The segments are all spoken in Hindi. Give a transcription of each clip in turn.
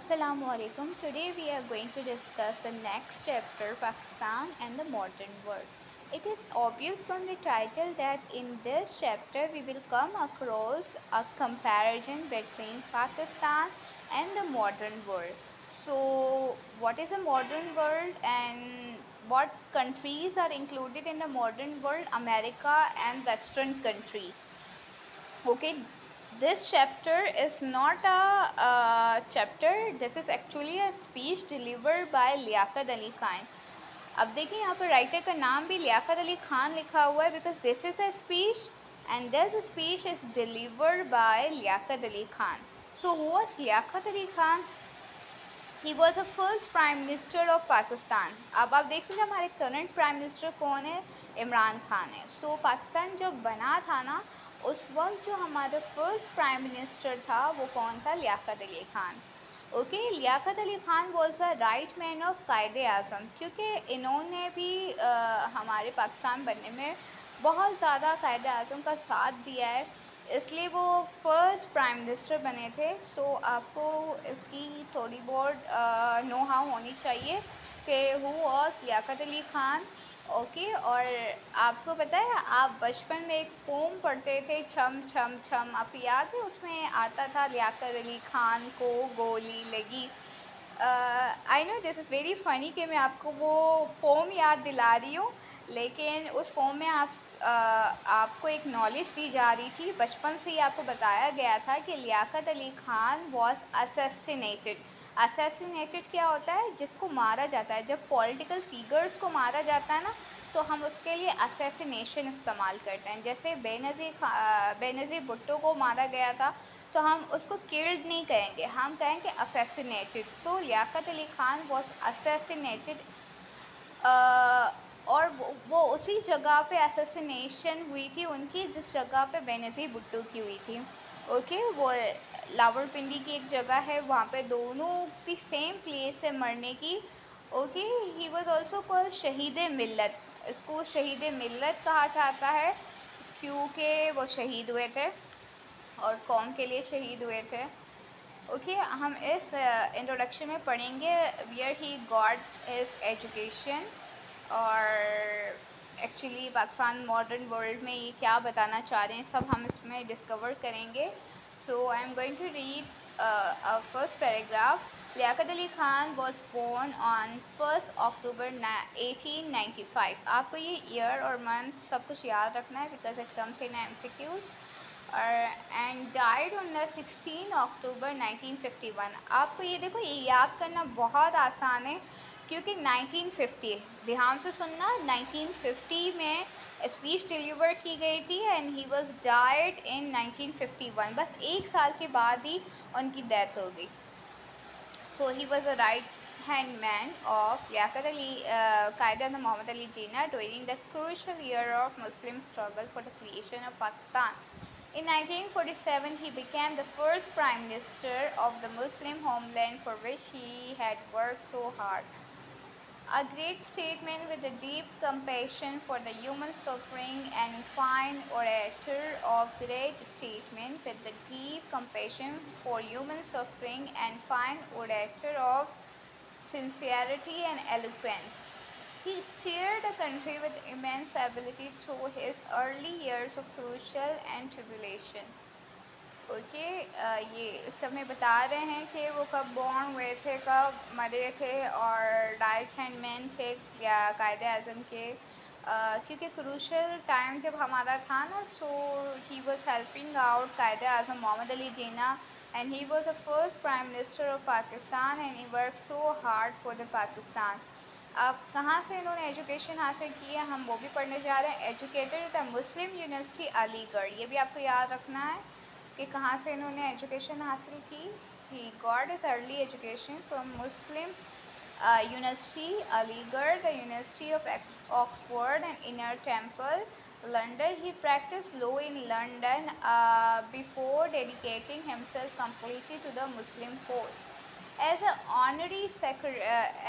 Assalamu alaikum. Today we are going to discuss the next chapter Pakistan and the modern world. It is obvious from the title that in this chapter we will come across a comparison between Pakistan and the modern world. So, what is a modern world and what countries are included in the modern world? America and Western countries. Okay, chapter is not a, a chapter. This is actually a speech delivered by Liaquat Ali Khan अब देखिए यहाँ पर राइटर का नाम भी लियाकत अली खान लिखा हुआ है because this is a speech and this speech is delivered by Liaquat Ali Khan so who was Liaquat Ali Khan he was a first prime minister of Pakistan अब आप देख लीजिए हमारे करंट प्राइम मिनिस्टर कौन है? इमरान खान है। सो so, पाकिस्तान जब बना था ना उस वक्त जो हमारा फ़र्स्ट प्राइम मिनिस्टर था वो कौन था? Liaquat Ali Khan. Okay okay, Liaquat Ali Khan was a right man of Quaid Azam क्योंकि इन्होंने भी आ, हमारे पाकिस्तान बनने में बहुत ज़्यादा कायद अज़म का साथ दिया है। इसलिए वो फ़र्स्ट प्राइम मिनिस्टर बने थे। सो आपको इसकी थोड़ी बहुत नोहा होनी चाहिए कि who was Liaquat Ali Khan. Okay और आपको पता है आप बचपन में एक पोम पढ़ते थे छम छम छम आपको याद है उसमें आता था लियाकत अली खान को गोली लगी? I know this is very funny कि मैं आपको वो पोम याद दिला रही हूँ लेकिन उस पोम में आप uh, आपको एक नॉलेज दी जा रही थी। बचपन से ही आपको बताया गया था कि Liaquat Ali Khan was assassinated assassinated क्या होता है? जिसको मारा जाता है। जब पॉलिटिकल फिगर्स को मारा जाता है ना तो हम उसके लिए असैसिनेशन इस्तेमाल करते हैं। जैसे बेनज़ीर बेनज़ीर भुट्टो को मारा गया था तो हम उसको किल्ड नहीं कहेंगे। हम कहेंगे assassinated so Liaquat Ali Khan was assassinated और वो उसी जगह पे असैसिनेशन हुई थी। उनकी जिस जगह पे बेनज़ीर भुट्टो की हुई थी। ओके वो लावड़पिंडी की एक जगह है वहाँ पे दोनों की सेम प्लेस है मरने की। Okay he was also call Shaheed Millat इसको शहीद मिलत कहा जाता है क्योंकि वो शहीद हुए थे और कौम के लिए शहीद हुए थे। ओके okay, हम इस इंट्रोडक्शन uh, में पढ़ेंगे where he got his education और एक्चुअली पाकिस्तान मॉडर्न वर्ल्ड में ये क्या बताना चाह रहे हैं सब हम इसमें डिस्कवर करेंगे। So I am going to read uh, our first paragraph. Liaquat Ali Khan was born on first October 1895 आपको ये ईयर और मंथ सब कुछ याद रखना है because it comes in M C Qs and died on the sixteen October 1951 आपको ये देखो ये याद करना बहुत आसान है क्योंकि 1950 ध्यान से सुनना 1950 में स्पीच डिलीवर की गई थी and he was died in 1951 बस एक साल के बाद ही उनकी डेथ हो गई। So he was a right hand man of Liaquat Ali Quaid Mohammad Ali Jinnah during the crucial year of Muslim struggle for the creation of Pakistan In 1947, he became the first Prime Minister of the Muslim homeland for which he had worked so hard. A great statement with a deep compassion for the human suffering and fine orator of great statement with the deep compassion for human suffering and fine orator of sincerity and eloquence. He steered the country with immense ability through his early years of crucial and tribulation. Okay ये सब में बता रहे हैं कि वो कब बॉर्न हुए थे, कब मरे थे और डाइट हैंडमैन थे या कायद अज़म के। क्योंकि क्रूशल टाइम जब हमारा था ना so he was helping out Quaid Azam Mohammad Ali Jinnah and he was the first prime minister of Pakistan and he work so hard for the Pakistan. अब कहाँ से इन्होंने एजुकेशन हासिल की है, हम वो भी पढ़ने जा रहे हैं। Educated the Muslim university Aligarh, ये भी आपको याद रखना है। कि कहाँ से इन्होंने एजुकेशन हासिल की? He got his early education from Muslim university Aligarh the university of Oxford and inner temple London he practice law in London before dedicating himself completely to the Muslim force as honorary secre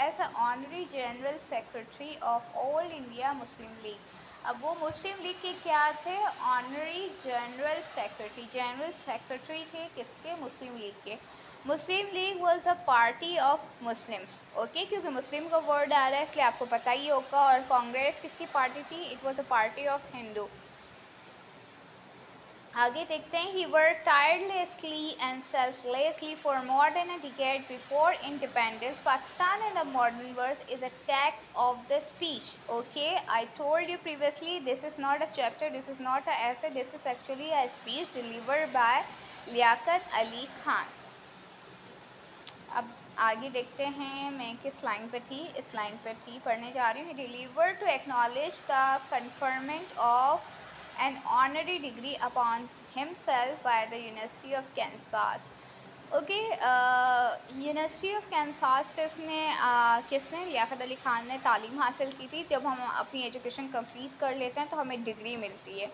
as honorary general secretary of all India Muslim League अब वो मुस्लिम लीग के क्या थे? Honorary general secretary general secretary थे किसके? मुस्लिम लीग के। Muslim League was a party of Muslims okay क्योंकि मुस्लिम का वर्ड आ रहा है, इसलिए आपको पता ही होगा। और कांग्रेस किसकी पार्टी थी? It was a party of Hindu आगे देखते हैं he work tirelessly and selflessly for more than a decade before independence Pakistan in the modern world is a text of the speech okay I told you previously this is not a chapter this is not a essay this is actually a speech delivered by Liaquat Ali Khan अब आगे देखते हैं, मैं किस लाइन पे थी? इस लाइन पे थी, पढ़ने जा रही हूँ। Deliver to acknowledge the conferment of an honorary degree upon himself by the University of Kansas. Okay university of Kansas से इसने uh, किसने लियाकत अली ख़ान ने तालीम हासिल की थी? जब हम अपनी एजुकेशन कंप्लीट कर लेते हैं तो हमें डिग्री मिलती है।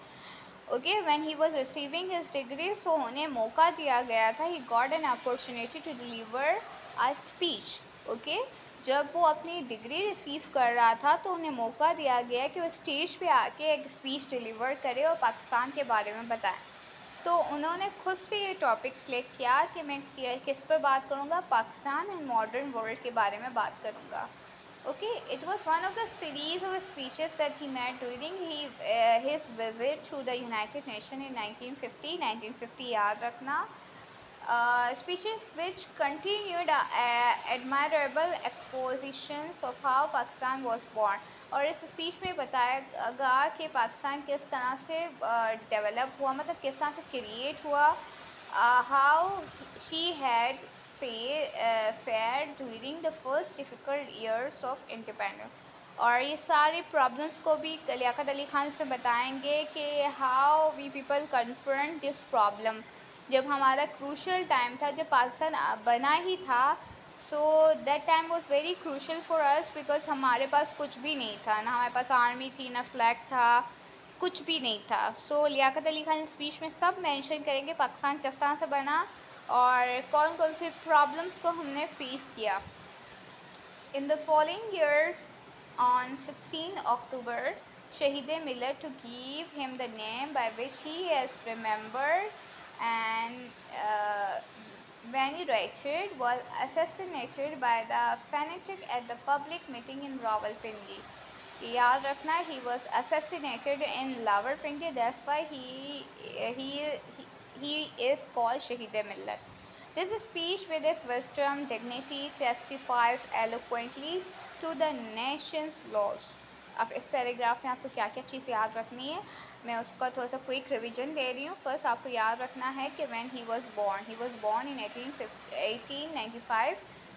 Okay when he was receiving his degree so उन्हें मौका दिया गया था। He got an opportunity to deliver a speech okay जब वो अपनी डिग्री रिसीव कर रहा था तो उन्हें मौका दिया गया कि वो स्टेज पे आके एक स्पीच डिलीवर करे और पाकिस्तान के बारे में बताएँ। तो उन्होंने खुद से ये टॉपिक सेलेक्ट किया कि मैं किस पर बात करूँगा? पाकिस्तान एंड मॉडर्न वर्ल्ड के बारे में बात करूँगा। Okay it was one of the series of speeches that he made during his visit to the United Nation इन 1950 1950 याद रखना। Which continued uh, admirable expositions of how Pakistan was born. और इस स्पीच में बताया गया कि पाकिस्तान किस तरह से डेवलप uh, हुआ मतलब किस तरह से क्रिएट हुआ how she had fair during the first difficult years of independence और ये सारी प्रॉब्लम्स को भी लियाकत अली खान से बताएँगे कि how we people confront this problem जब हमारा क्रूशल टाइम था जब पाकिस्तान बना ही था so that time was very crucial for us because हमारे पास कुछ भी नहीं था। ना हमारे पास आर्मी थी ना फ्लैग था कुछ भी नहीं था। So so, Liaquat Ali Khan speech में सब मेंशन करेंगे पाकिस्तान किस तरह से बना और कौन कौन से प्रॉब्लम्स को हमने फेस किया। In the following years on 16 October Shaheed Millat to give him the name by which he has remembered and uh, venerated was assassinated by the fanatic at the public meeting in Rawalpindi. याद रखना he was assassinated in Rawalpindi that's why he he he is called Shahid Millat. This speech with its wisdom dignity testifies eloquently to the nation's laws. अब इस पैराग्राफ में आपको क्या क्या चीज़ याद रखनी है मैं उसका थोड़ा सा क्विक रिवीजन दे रही हूँ। फ़र्स्ट आपको याद रखना है कि when he was born he was born in eighteen ninety five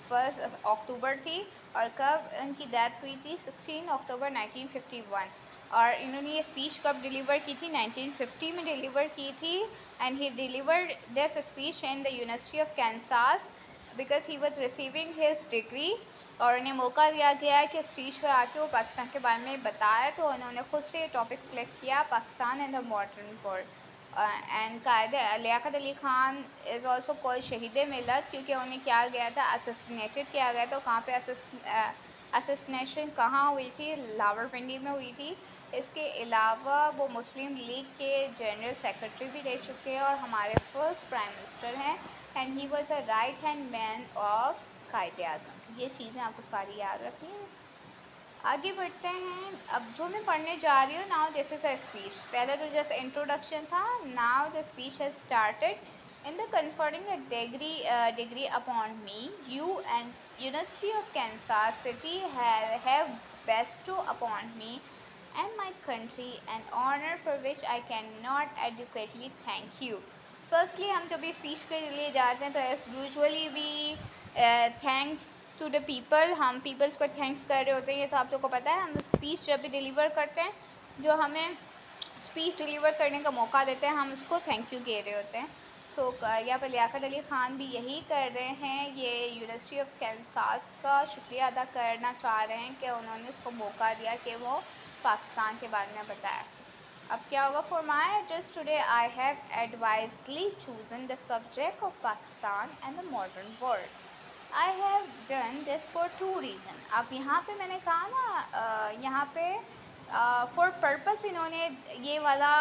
first October थी और कब इनकी डेथ हुई थी? Sixteen October nineteen fifty one और इन्होंने ये स्पीच कब डिलीवर की थी? 1950 में डिलीवर की थी। And he deliver this speech in the university of Kansas because he was receiving his degree और उन्हें मौका दिया गया कि स्टेज पर आके वो पाकिस्तान के बारे में बताया तो उन्होंने खुद से टॉपिक सेलेक्ट किया, Pakistan and the modern world and Quaid, Liaquat Ali Khan is also call Shaheed Millat, क्योंकि उन्हें क्या गया था असिनेटेड किया गया तो कहाँ पे असिनेशन कहाँ हुई थी, लावरपिंडी में हुई थी. इसके अलावा वो मुस्लिम लीग के जनरल सेक्रेटरी भी रह चुके हैं और हमारे फ़र्स्ट प्राइम मिनिस्टर हैं। And he was the right hand man of Quaid Azam ये चीज़ें आपको सारी याद रखनी है। आगे बढ़ते हैं। अब जो मैं पढ़ने जा रही हूँ now this is a speech पहले तो जस्ट इंट्रोडक्शन था। Now the speech has started in the conferring degree degree upon me you and university of Kansas city have bestowed upon me and my country and honour for which I can not adequately thank you firstly हम जब भी स्पीच के लिए जाते हैं तो as usually we thanks to the people हम पीपल्स को थैंक्स कर रहे होते हैं। ये तो आप लोग को पता है, हम स्पीच जब भी डिलीवर करते हैं, जो हमें स्पीच डिलीवर करने का मौका देते हैं, हम उसको थैंक यू कह रहे होते हैं। सो यहाँ पर लियाकत अली ख़ान भी यही कर रहे हैं, ये यूनिवर्सिटी ऑफ़ कैंसास का शुक्रिया अदा करना चाह रहे हैं कि उन्होंने उसको मौका दिया कि वो पाकिस्तान के बारे में बताया अब क्या होगा? For my address today I have advisedly chosen the subject of Pakistan and the modern world I have done this for two reason अब यहाँ पे मैंने कहा ना यहाँ पे फॉर पर्पस इन्होंने ये वाला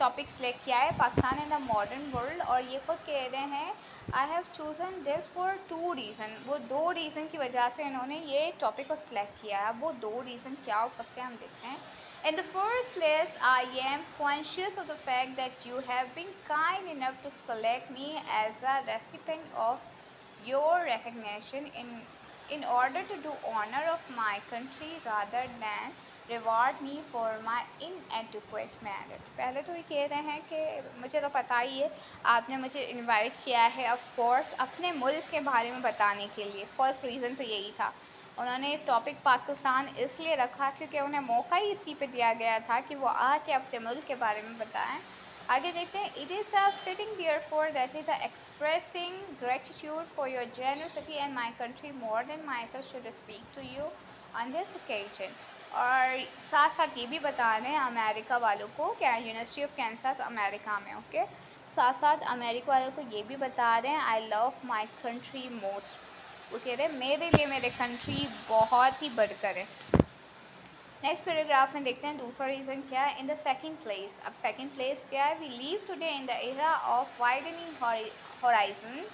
टॉपिक सेलेक्ट किया है Pakistan in the modern world और ये खुद कह रहे हैं I have chosen this for two reason वो दो रीज़न की वजह से इन्होंने ये टॉपिक को सिलेक्ट किया है। वो दो रीज़न क्या हो सकते हैं, हम देखते हैं। In the first place, I am conscious of the fact that you have been kind enough to select me as a recipient of your recognition in, in order to do honor of my country rather than reward me for my inadequate merit पहले तो ये कह रहे हैं कि मुझे तो पता ही है आपने मुझे इनवाइट किया है ऑफ कोर्स अपने मुल्क के बारे में बताने के लिए फर्स्ट रीज़न तो यही था उन्होंने टॉपिक पाकिस्तान इसलिए रखा क्योंकि उन्हें मौका ही इसी पे दिया गया था कि वो आके अपने मुल्क के बारे में बताएँ। आगे देखते हैं it is a fitting there for that is the expressing gratitude for your generosity and my country more than myself should speak to you on this occasion और साथ साथ ये भी बता हैं अमेरिका वालों को क्या यूनिवर्सिटी ऑफ़ कैंसस अमेरिका में ओके साथ साथ अमेरिका वालों को ये भी बता हैं I love my country most वो कह रहे हैं, मेरे लिए मेरे कंट्री बहुत ही बढ़कर है। नेक्स्ट पैराग्राफ में देखते हैं, दूसरा रीज़न क्या है? इन द सेकंड प्लेस अब सेकंड प्लेस क्या है? We live today in the era of widening horizon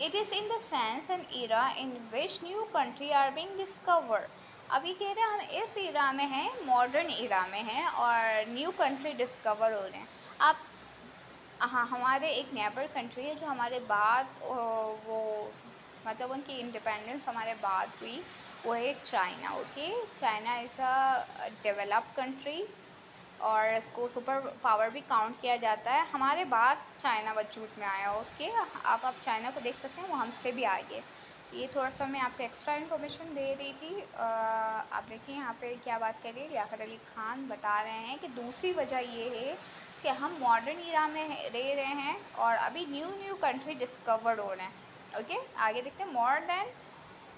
it is in the sense an era in which new country are being discover अभी कह रहे हैं, हम इस एरा में हैं मॉडर्न एरा में हैं और न्यू कंट्री डिस्कवर हो रहे हैं। आप हाँ हमारे एक नेबर कंट्री है जो हमारे बाद वो मतलब उनकी इंडिपेंडेंस हमारे बाद हुई, वो है China okay China is a develop country और इसको सुपर पावर भी काउंट किया जाता है। हमारे बाद चाइना वजूद में आया ओके आप आप चाइना को देख सकते हैं, वो हमसे भी आगे। ये थोड़ा सा मैं आपको एक्स्ट्रा इन्फॉर्मेशन दे रही थी। आप देखिए यहाँ पे क्या बात कर रही है। लियाकत अली खान बता रहे हैं कि दूसरी वजह ये है कि हम मॉडर्न इरा में रह रहे हैं और अभी न्यू न्यू कंट्री डिस्कवर्ड हो रहे हैं। ओके आगे देखते हैं। More than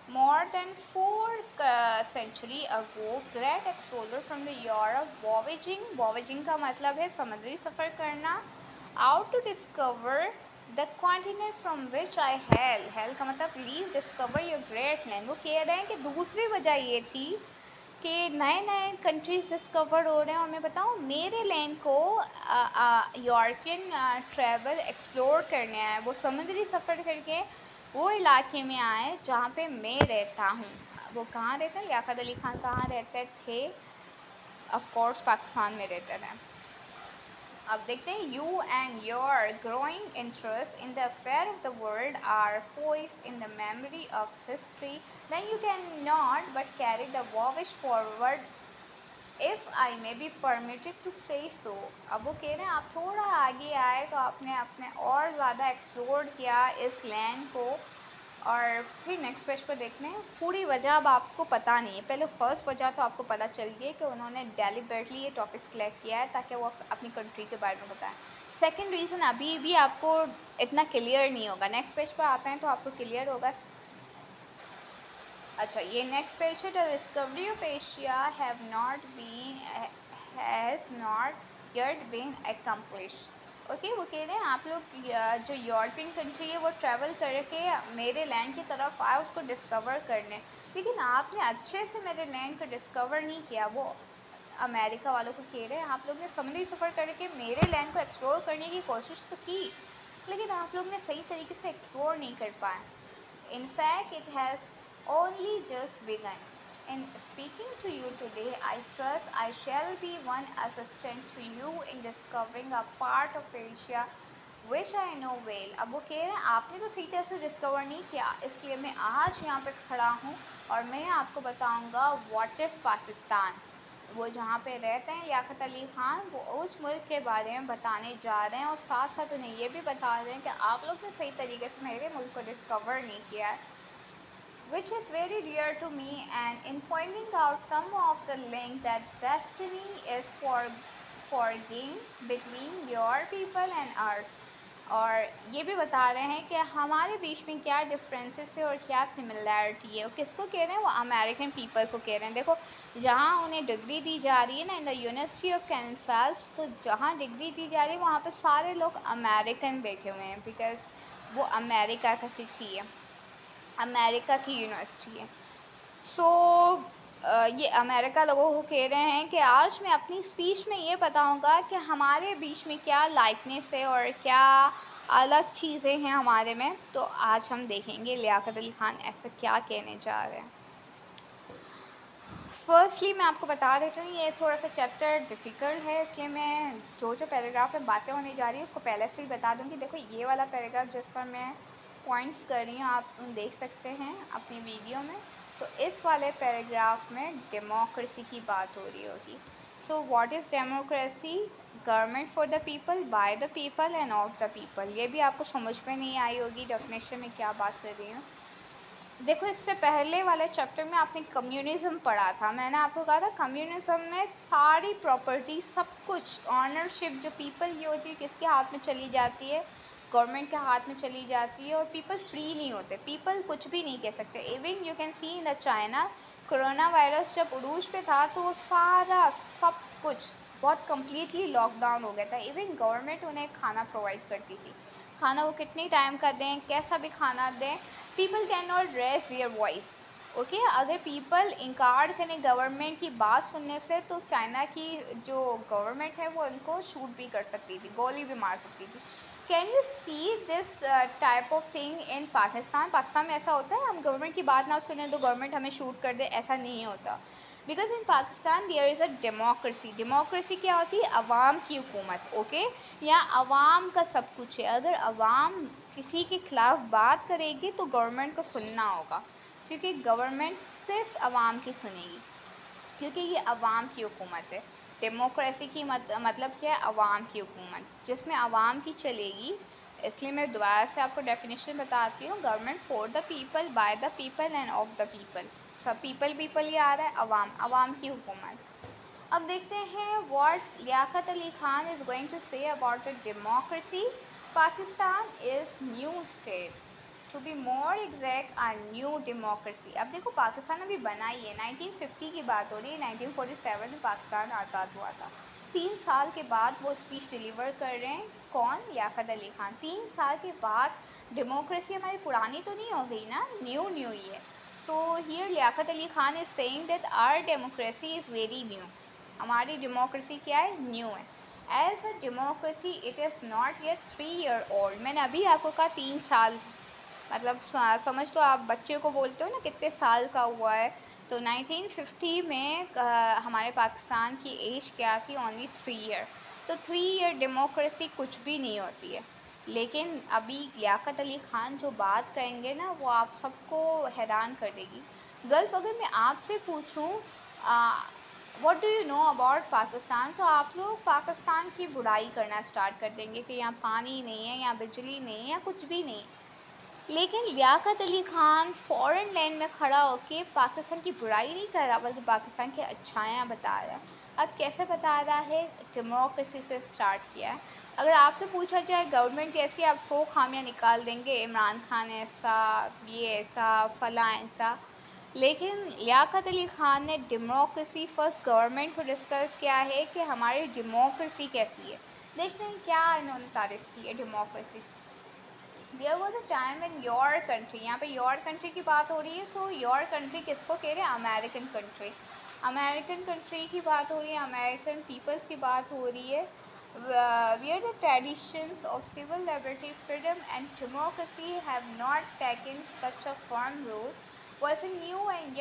more than four century ago great explorers from the Europe voyaging voyaging का मतलब है समुद्री सफ़र करना। Out to discover the continent from which I hail hail का मतलब leave discover your great land वो कह रहे हैं कि दूसरी वजह ये थी कि नए नए कंट्रीज़ डिस्कवर हो रहे हैं। और मैं बताऊँ, मेरे लैंड को यूरोपियन ट्रैवल एक्सप्लोर करने आए वो समुद्री सफ़र करके वो इलाके में आए जहाँ पे मैं रहता हूँ। वो कहाँ रहता है? याकत अली ख़ान कहाँ रहते थे? ऑफ़ कोर्स पाकिस्तान में रहते थे। अब देखते हैं you and your growing interest in the affair of the world are poised in the memory of history then you can not but carry the voyage forward if I may be permitted to say so अब वो कह रहे हैं आप थोड़ा आगे आए तो आपने अपने और ज़्यादा एक्सप्लोर किया इस लैंड को। और फिर नेक्स्ट पेज पर देखते हैं। पूरी वजह अब आपको पता नहीं है। पहले फ़र्स्ट वजह तो आपको पता चल गई कि उन्होंने डेलीबरेटली ये टॉपिक सेलेक्ट किया है ताकि वो अपनी कंट्री के बारे में बताएँ। सेकेंड रीज़न अभी भी आपको इतना क्लियर नहीं होगा। नेक्स्ट पेज पर आते हैं तो आपको क्लियर होगा। अच्छा ये नेक्स्ट पेज है। The discovery of Asia have not been has not yet been accomplish okay वो कह रहे हैं, आप लोग जो यूरोपियन कंट्री है, वो ट्रैवल करके मेरे लैंड की तरफ़ आए, उसको डिस्कवर करने। लेकिन आपने अच्छे से मेरे लैंड को डिस्कवर नहीं किया, वो अमेरिका वालों को कह रहे हैं, आप लोग ने समुद्री सफ़र करके मेरे लैंड को एक्सप्लोर करने की कोशिश तो की, लेकिन आप लोग ने सही तरीके से एक्सप्लोर नहीं कर पाए। In fact it has only just begun In speaking to you today, I trust I shall be one assistant to you in discovering a part of Asia which I know well. अब वो कह रहे हैं आपने तो सही तरह से डिस्कवर नहीं किया इसलिए मैं आज यहाँ पे खड़ा हूँ और मैं आपको बताऊँगा व्हाट इज़ पाकिस्तान वो जहाँ पे रहते हैं याकत अली ख़ान वो उस मुल्क के बारे में बताने जा रहे हैं और साथ साथ उन्हें ये भी बता रहे हैं कि आप लोग ने सही तरीके से मेरे मुल्क को डिस्कवर नहीं किया है which is very dear to me, and in pointing out some of the link that destiny is for, forging between your people and ours. और ये भी बता रहे हैं कि हमारे बीच में क्या डिफरेंसेस है और क्या सिमिलैरिटी है। वो किसको कह रहे हैं? वो अमेरिकन पीपल्स को कह रहे हैं। देखो, जहाँ उन्हें डिग्री दी जा रही है ना in the university of Kansas तो जहाँ डिग्री दी जा रही है, वहाँ पे सारे लोग अमेरिकन बैठे हुए हैं बिकॉज़ वो अमेरिका का सिटी है। अमेरिका की यूनिवर्सिटी है। सो so, ये अमेरिका लोगों को कह रहे हैं कि आज मैं अपनी स्पीच में ये बताऊँगा कि हमारे बीच में क्या लाइकनेस है और क्या अलग चीज़ें हैं हमारे में। तो आज हम देखेंगे लियाकत अली ख़ान ऐसा क्या कहने जा रहे हैं। फर्स्टली मैं आपको बता देती हूँ ये थोड़ा सा चैप्टर डिफ़िकल्ट है इसलिए मैं जो जो पैराग्राफ में बातें होने जा रही है उसको पहले से ही बता दूँगी। देखो ये वाला पैराग्राफ जिस पर मैं पॉइंट्स कर रही हूँ, आप देख सकते हैं अपनी वीडियो में। तो इस वाले पैराग्राफ में डेमोक्रेसी की बात हो रही होगी। So what is democracy government for the people by the people and of the people ये भी आपको समझ में नहीं आई होगी डेफिनेशन में क्या बात कर रही हूँ। देखो, इससे पहले वाले चैप्टर में आपने कम्युनिज़्म पढ़ा था। मैंने आपको कहा था कम्युनिज़्म में सारी प्रॉपर्टी सब कुछ ऑनरशिप जो पीपल की होती है, किसके हाथ में चली जाती है? गवर्नमेंट के हाथ में चली जाती है और पीपल फ्री नहीं होते। पीपल कुछ भी नहीं कह सकते। Even you can see in the China corona virus जब उरूज पे था तो सारा सब कुछ बहुत कम्प्लीटली लॉकडाउन हो गया था। इवन गवर्नमेंट उन्हें खाना प्रोवाइड करती थी। खाना वो कितने टाइम का दें, कैसा भी खाना दें people can not raise their voice okay अगर पीपल इनकार करें गवर्नमेंट की बात सुनने से तो चाइना की जो गवर्नमेंट है, वो उनको शूट भी कर सकती थी, गोली भी मार सकती थी। Can you see this type of thing in Pakistan Pakistan में ऐसा होता है, हम गवर्नमेंट की बात ना सुने तो गवर्नमेंट हमें शूट कर दे, ऐसा नहीं होता। Because in Pakistan there is a democracy democracy क्या होती है? अवाम की हुकूमत ओके या अवाम का सब कुछ है। अगर अवाम किसी के ख़िलाफ़ बात करेगी तो गवर्नमेंट को सुनना होगा। क्योंकि गवर्नमेंट सिर्फ़ अवाम की सुनेगी। क्योंकि ये अवाम की हुकूमत है। डेमोक्रेसी की मत, मतलब क्या है? अवाम की हुकूमत जिसमें अवाम की चलेगी। इसलिए मैं दोबारा से आपको डेफिनेशन बताती हूँ। Government for the people by the people and of the people सब पीपल पीपल ही आ रहा है अवाम अवाम की हुकूमत। अब देखते हैं what Liaquat Ali Khan is going to say about the democracy Pakistan is new to be more exact our new democracy अब देखो, पाकिस्तान अभी बना ही है। 1950 की बात हो रही है। 1947 में पाकिस्तान आज़ाद हुआ था। तीन साल के बाद वो स्पीच डिलीवर कर रहे हैं। कौन? याकत अली खान। तीन साल के बाद डेमोक्रेसी हमारी पुरानी तो नहीं हो गई ना? न्यू न्यू ही है। So here Liaquat Ali Khan is saying that our democracy is very new हमारी डेमोक्रेसी क्या है? न्यू है। As a democracy it is not yet three year old मैंने अभी आपको कहा तीन साल मतलब समझ तो आप बच्चे को बोलते हो ना कितने साल का हुआ है। तो 1950 में आ, हमारे पाकिस्तान की एज क्या थी? ओनली थ्री ईयर तो थ्री ईयर डेमोक्रेसी कुछ भी नहीं होती है। लेकिन अभी लियाकत अली ख़ान जो बात करेंगे ना वो आप सबको हैरान कर देगी। गर्ल्स अगर मैं आपसे पूछूँ what do you know about Pakistan? तो आप लोग पाकिस्तान की बुराई करना स्टार्ट कर देंगे कि यहाँ पानी नहीं है यहाँ बिजली नहीं है या कुछ भी नहीं लेकिन लियाकत अली ख़ान फ़ॉरेन लैंड में खड़ा होकर पाकिस्तान की बुराई नहीं कर रहा, बल्कि पाकिस्तान की अच्छाइयाँ बता रहा है। अब कैसे बता रहा है? डेमोक्रेसी से स्टार्ट किया है। अगर आपसे पूछा जाए गवर्नमेंट कैसी आप सौ खामियाँ निकाल देंगे, इमरान खान ऐसा, ये ऐसा, फ़ला ऐसा। लेकिन लियाकत अली ख़ान ने डेमोक्रेसी फ़र्स्ट गवर्नमेंट को डिस्कस किया है कि हमारी डेमोक्रेसी कैसी है। देखते हैं क्या इन्होंने तारीफ़ की है democracy there was a time in your country यहाँ पे योर कंट्री की बात हो रही है सो योर कंट्री किसको कह रहे हैं? अमेरिकन कंट्री अमेरिकन कंट्री की बात हो रही है अमेरिकन पीपल्स की बात हो रही है। We are the traditions of civil liberty freedom and democracy have not taken such a form rule was a new and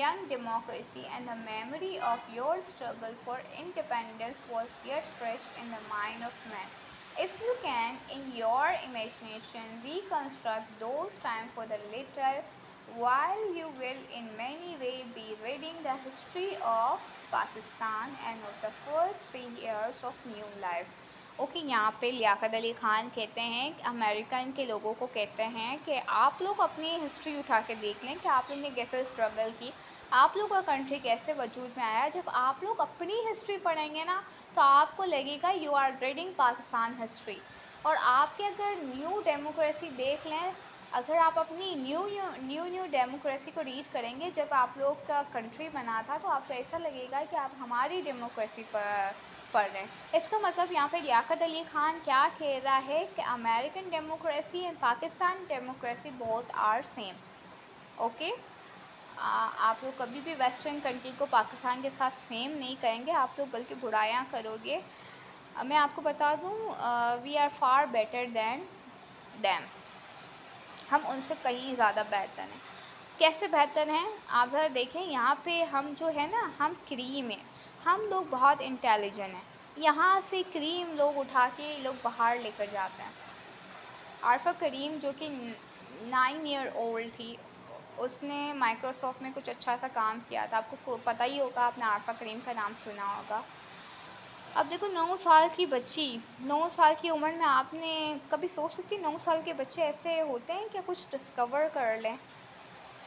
young democracy and the memory of your struggle for independence was yet fresh in the mind of man If you can, in your imagination, reconstruct those times for the little while you will in many ways be reading the history of Pakistan and of the first three years of new life. Okay okay, यहाँ पे लियाकत अली ख़ान कहते हैं अमेरिकन के लोगों को कहते हैं कि आप लोग अपनी हिस्ट्री उठा के देख लें कि आप लोग ने कैसे स्ट्रगल की आप लोग का कंट्री कैसे वजूद में आया? जब आप लोग अपनी हिस्ट्री पढ़ेंगे ना तो आपको लगेगा you are reading Pakistan history और आपके अगर न्यू डेमोक्रेसी देख लें, अगर आप अपनी न्यू न्यू न्यू डेमोक्रेसी को रीड करेंगे, जब आप लोग का कंट्री बना था तो आपको ऐसा लगेगा कि आप हमारी डेमोक्रेसी पर पढ़ रहे हैं। इसका मतलब यहाँ पे लियाकत अली ख़ान क्या कह रहा है कि American democracy and Pakistan democracy बहुत आर सेम ओके आप लोग कभी भी वेस्टर्न कंट्री को पाकिस्तान के साथ सेम नहीं करेंगे, आप लोग बल्कि बुराइयाँ करोगे। मैं आपको बता दूँ we are far better than them हम उनसे कहीं ज़्यादा बेहतर हैं। कैसे बेहतर हैं? आप ज़रा देखें, यहाँ पे हम जो है ना, हम क्रीम हैं। हम लोग बहुत इंटेलिजेंट हैं। यहाँ से क्रीम लोग उठा के लोग बाहर लेकर जाते हैं। आरफा करीम जो कि नाइन ईयर ओल्ड थी उसने माइक्रोसॉफ्ट में कुछ अच्छा सा काम किया था। आपको पता ही होगा, आपने आरफा करीम का नाम सुना होगा। अब देखो, नौ साल की बच्ची, नौ साल की उम्र में आपने कभी सोच सकती नौ साल के बच्चे ऐसे होते हैं क्या कुछ डिस्कवर कर लें?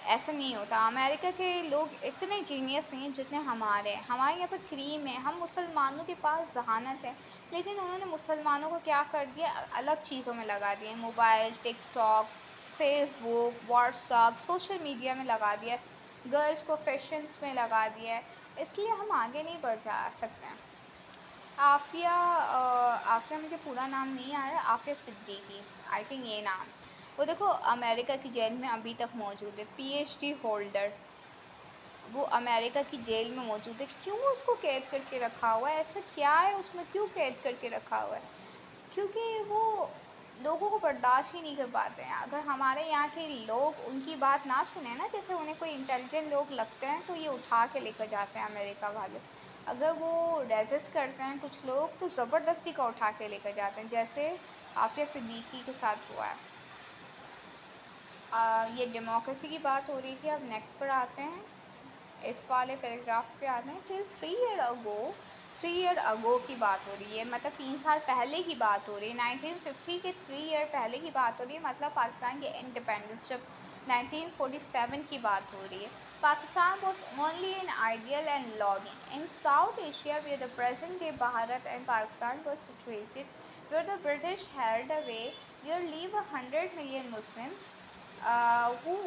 ऐसा नहीं होता। अमेरिका के लोग इतने जीनियस नहीं हैं जितने हमारे हैं। हमारे यहाँ पर क्रीम है। हम मुसलमानों के पास जहानत है। लेकिन उन्होंने मुसलमानों को क्या कर दिया? अलग चीज़ों में लगा दिया mobile, TikTok Facebook WhatsApp social media में लगा दिया है। गर्ल्स को फैशंस में लगा दिया है। इसलिए हम आगे नहीं बढ़ जा सकते हैं। आफिया आफिया मुझे पूरा नाम नहीं आया आफिया सिद्दीकी आई थिंक ये नाम। वो देखो, अमेरिका की जेल में अभी तक मौजूद है पीएचडी होल्डर वो अमेरिका की जेल में मौजूद है। क्यों उसको कैद करके रखा हुआ है? ऐसा क्या है उसमें? क्यों कैद करके रखा हुआ है? क्योंकि वो लोगों को बर्दाश्त ही नहीं कर पाते हैं। अगर हमारे यहाँ के लोग उनकी बात ना सुने ना जैसे उन्हें कोई इंटेलिजेंट लोग लगते हैं तो ये उठा के लेकर जाते हैं अमेरिका वाले। अगर वो रेजिस्ट करते हैं कुछ लोग तो ज़बरदस्ती का उठा के लेकर जाते हैं जैसे आफिया सिद्दीकी के साथ हुआ है। आ, ये डेमोक्रेसी की बात हो रही थी अब नेक्स्ट पर आते हैं। इस वाले पैराग्राफ पे आते हैं till three year ago three year ago की बात हो रही है मतलब तीन साल पहले की बात हो रही है। नाइनटीन फिफ्टी के थ्री ईयर पहले की बात हो रही है मतलब पाकिस्तान के इंडिपेंडेंस जब 1947 की बात हो रही है। Pakistan was only in ideal and longing in South Asia where the present day Bharat and Pakistan was situated where the British held away there live hundred million Muslims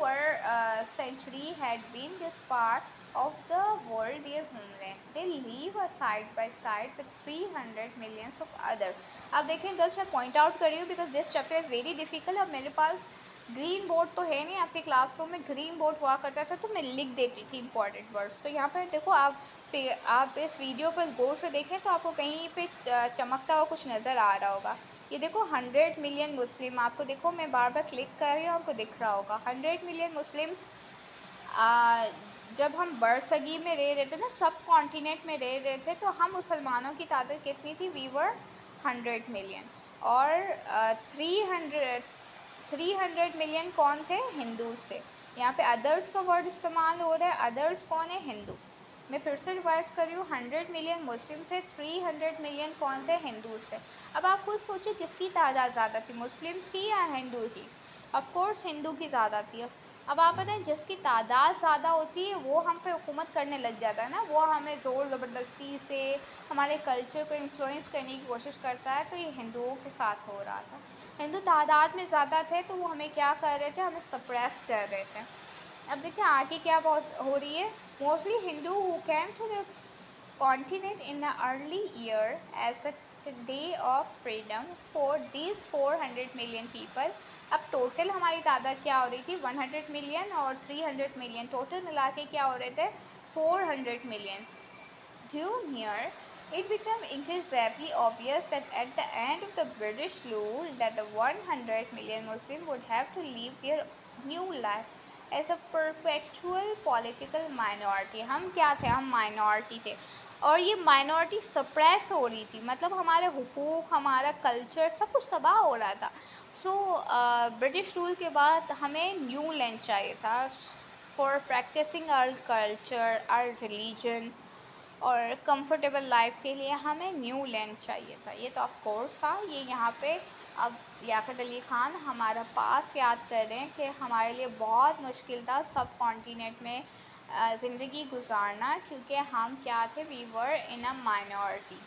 were uh, century had been this part of the world, their homeland. They live a side by side with 300 millions of others. अब देखें दस मैं पॉइंट आउट कर रही हूँ because this chapter is very difficult अब मेरे पास ग्रीन बोर्ड तो है नहीं, आपके क्लासरूम में ग्रीन बोर्ड हुआ करता था तो मैं लिख देती थी इंपॉर्टेंट वर्ड्स तो यहाँ पर देखो, आप पे, आप इस वीडियो पर गौर से देखें तो आपको कहीं पे चमकता हुआ कुछ नज़र आ रहा होगा ये देखो हंड्रेड मिलियन मुस्लिम, आपको देखो, मैं बार बार क्लिक कर रही हूँ, आपको दिख रहा होगा हंड्रेड मिलियन मुस्लिम्स जब हम बरसगी में रह रहे थे ना, सब कॉन्टिनेंट में रह रहे थे तो हम मुसलमानों की तादाद कितनी थी? वीवर हंड्रेड मिलियन और three hundred three hundred million कौन थे? हिंदूज थे. यहाँ पे अदर्स का वर्ड इस्तेमाल हो रहा है. अदर्स कौन है? हिंदू मैं फिर से रिवाइज कर रही हूँ. हंड्रेड मिलियन मुस्लिम थे थ्री हंड्रेड मिलियन कौन थे? हिंदूज थे. अब आप खुद सोचिए किसकी तादाद ज़्यादा थी? मुस्लिम्स की या हिंदू की? ऑफकोर्स हिंदू की ज़्यादा थी. अब आप बताएँ, जिसकी तादाद ज़्यादा होती है, वो हम पे हुकूमत करने लग जाता है ना? वो हमें ज़ोर ज़बरदस्ती से हमारे कल्चर को इन्फ्लुएंस करने की कोशिश करता है तो ये हिंदुओं के साथ हो रहा था। हिंदू तादाद में ज़्यादा थे तो वो हमें क्या कर रहे थे? हमें सप्रेस कर रहे थे। अब देखिए, आगे क्या बहुत हो रही है? Mostly Hindu who came to the continent in early year as a day of freedom for these four hundred million people अब टोटल हमारी तादाद क्या हो रही थी? 100 मिलियन और 300 मिलियन टोटल मिला के क्या हो रहे थे? 400 million due here it become increasingly obvious that at the end of the British rule that then hundred million Muslim would have to live their new life as a perpetual political minority हम क्या थे? हम माइनॉरिटी थे। और ये माइनॉरिटी सप्रेस हो रही थी। मतलब हमारे हुकूक, हमारा कल्चर सब कुछ तबाह हो रहा था। सो ब्रिटिश रूल के बाद हमें न्यू लैंड चाहिए था। For practicing our culture our religion और कंफर्टेबल लाइफ के लिए हमें न्यू लैंड चाहिए था। ये तो ऑफ़ कोर्स था। ये यहाँ पे अब याकत अली ख़ान हमारा पास याद कर रहे हैं कि हमारे लिए बहुत मुश्किल था सब कॉन्टीनेंट में ज़िंदगी गुजारना, क्योंकि हम क्या थे? We were in a minority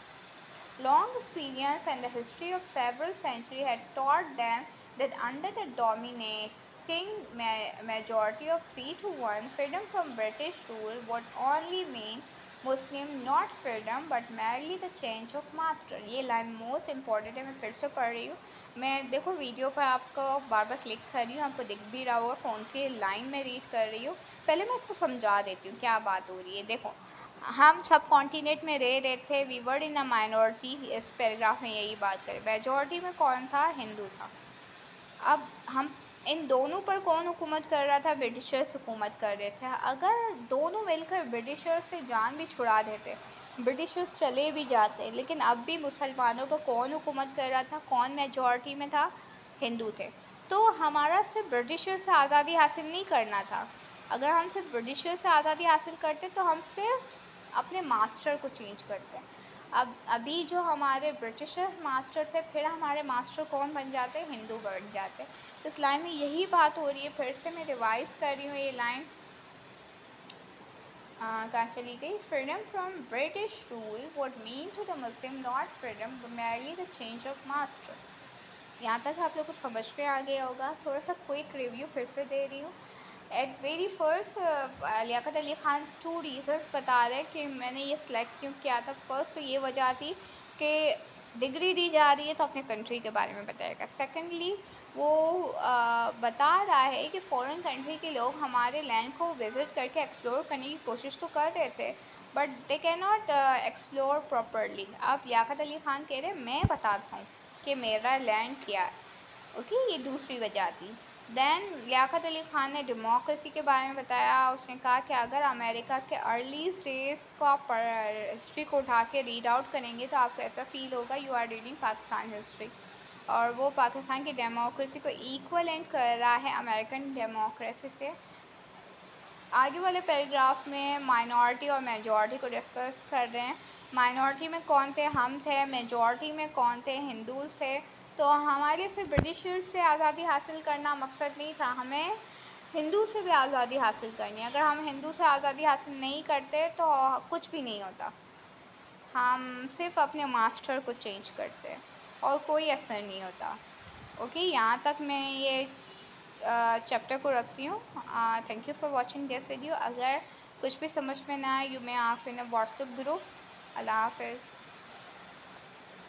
long experience and the history of several century had taught them that under the dominating majority of three to one freedom from British rule would only mean Muslim not freedom but merely the change of master ये लाइन मोस्ट इंपॉर्टेंट है, मैं फिर से पढ़ रही हूँ। मैं, देखो वीडियो पर आपको बार बार क्लिक कर रही हूँ, आपको दिख भी रहा होगा कौन सी लाइन में रीड कर रही हूँ। पहले मैं इसको समझा देती हूँ, क्या बात हो रही है। देखो, हम सब कॉन्टीनेंट में रह रहे थे we were in a minority इस पैराग्राफ में यही बात करें। मेजॉरिटी में कौन था? हिंदू था। अब हम इन दोनों पर कौन हुकूमत कर रहा था? ब्रिटिशर्स हुकूमत कर रहे थे। अगर दोनों मिलकर ब्रिटिशर्स से जान भी छुड़ा देते, ब्रिटिशर्स चले भी जाते, लेकिन अब भी मुसलमानों पर कौन हुकूमत कर रहा था? कौन मेजॉरिटी में था? हिंदू थे। तो हमारा सिर्फ़ ब्रिटिशर से आज़ादी हासिल नहीं करना था। अगर हम सिर्फ़ ब्रिटिशर से आज़ादी हासिल करते तो हम सिर्फ़ अपने मास्टर को चेंज करते। अब, अभी जो हमारे ब्रिटिशर मास्टर थे, फिर हमारे मास्टर कौन बन जाते? हिंदू बन जाते। तो इस लाइन में यही बात हो रही है। फिर से मैं रिवाइज़ कर रही हूँ ये लाइन कहाँ चली गई? Freedom from British rule would mean to the Muslim not freedom merely the change of master यहाँ तक आप लोग को समझ में आ गया होगा। थोड़ा सा क्विक रिव्यू फिर से दे रही हूँ। At very first Liaquat Ali Khan two reasons बता रहे कि मैंने ये सिलेक्ट क्यों किया था। फ़र्स्ट तो ये वजह थी कि डिग्री दी जा रही है तो अपने कंट्री के बारे में बताएगा। सेकेंडली वो आ, बता रहा है कि फ़ॉरेन कंट्री के लोग हमारे लैंड को विज़िट करके एक्सप्लोर करने की कोशिश तो कर रहे थे but they can not explore properly अब लियाकत अली ख़ान कह रहे मैं बताता हूँ कि मेरा लैंड क्या है। ओके? ये दूसरी वजह थी। दैन लियाकत अली ख़ान ने डेमोक्रेसी के बारे में बताया। उसने कहा कि अगर अमेरिका के अर्ली स्टेज को आप हिस्ट्री को उठा के रीड आउट करेंगे तो आपको ऐसा फील होगा you are reading Pakistan history और वो पाकिस्तान की डेमोक्रेसी को इक्वल एंड कर रहा है अमेरिकन डेमोक्रेसी से। आगे वाले पैराग्राफ में माइनॉरिटी और मेजॉरिटी को डिस्कस कर रहे हैं। माइनॉरिटी में कौन थे? हम थे। मेजॉरिटी में कौन थे? हिंदूज़ थे। तो हमारे से ब्रिटिशर से आज़ादी हासिल करना मकसद नहीं था। हमें हिंदू से भी आज़ादी हासिल करनी है। अगर हम हिंदू से आज़ादी हासिल नहीं करते तो कुछ भी नहीं होता। हम सिर्फ़ अपने मास्टर को चेंज करते और कोई असर नहीं होता। ओके, यहाँ तक मैं ये चैप्टर को रखती हूँ। Thank you for watching this video अगर कुछ भी समझ में ना आए you may ask in WhatsApp group अल्लाह हाफिज़।